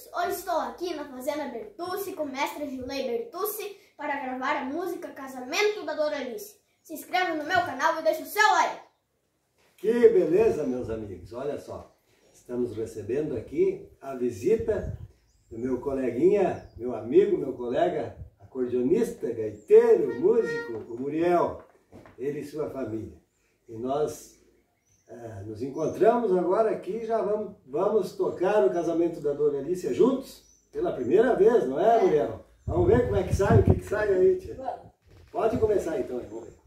amigos, hoje estou aqui na Fazenda Bertucci com o mestre Gilney Bertucci para gravar a música Casamento da Doralice. Se inscreva no meu canal e deixe o seu like. Que beleza, meus amigos. Olha só, estamos recebendo aqui a visita do meu coleguinha, meu amigo, meu colega, acordeonista, gaiteiro, músico, o Muriel, ele e sua família. E nós é, nos encontramos agora aqui e já vamos, vamos tocar o casamento da Dona Alicia juntos, pela primeira vez, não é, Muriel? Vamos ver como é que sai, o que, que sai aí, tia. Pode começar então, vamos ver.